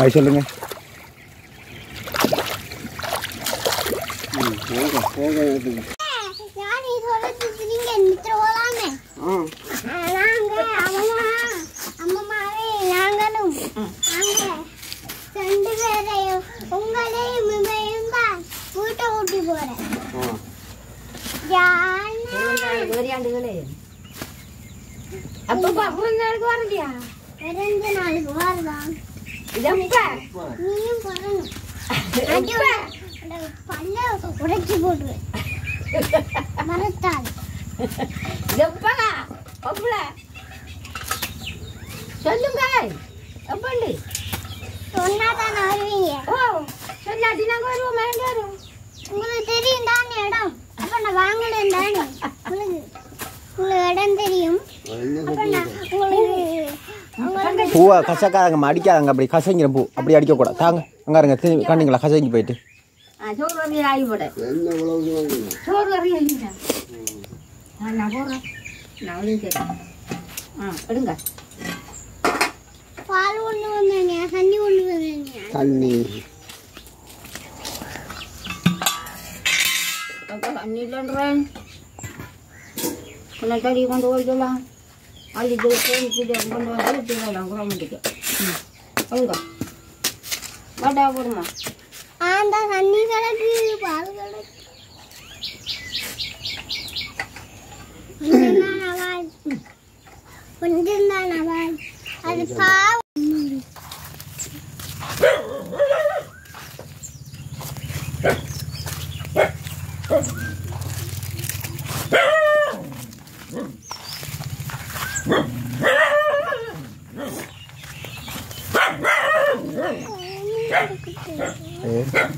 பாய் சொல்லுங்க யார் இது சொல்லுறது நீங்க நித்திர போலாமே நாங்க அம்மா அம்மாவே நாங்களும் நாங்க ரெண்டு பேரையும் உங்களையும் இவையும் தான் வீட்டை கூட்டி போறேன். யாருன்னா? வேறையாண்டுகளே அப்ப பிறந்த நாளுக்கு வரலையா ரெண்டு நாளுக்கு வருவான் உடைச்சு இதப்பா அப்பல சொல்லுங்க. எப்படி சொன்னா தானே வருவீங்க? ஓ சொல்லாட்டி நாங்க வருவோம். மேலே வரும் உங்களுக்கு தெரியும் தானே இடம்? அப்ப நான் தானே. உங்களுக்கு உங்களுக்கு இடம் தெரியும். அப்ப நான் பூவை கசக்காதங்க அடிக்காதங்க அப்படி கசங்கிற பூ அப்படி அடிக்கக்கூடாது தாங்க அங்கே இருங்க திரும்பி கண்டிங்களா கசங்கி போயிட்டு ஆ சோறு வரையில் ஆகி போட சோறு வரையில் நான் போடுறேன் நான் வந்து கேட்குறேன் ஆ எடுங்க பால் கொண்டு வந்தேங்க தண்ணி கொண்டு வந்தேங்க தண்ணி தண்ணி இல்லைன்றேன் கொஞ்சம் தடி கொண்டு போய்க்கலாம் அள்ளி தேய்ச்சி கொண்டு வந்து தீவலாம் குரமண்டிக்கு எடுங்க வடா போடுமா அந்த தண்ணி கிடக்கு பால் கிடக்கு அவள் அவள் அது பாவம் ஏ Bravo.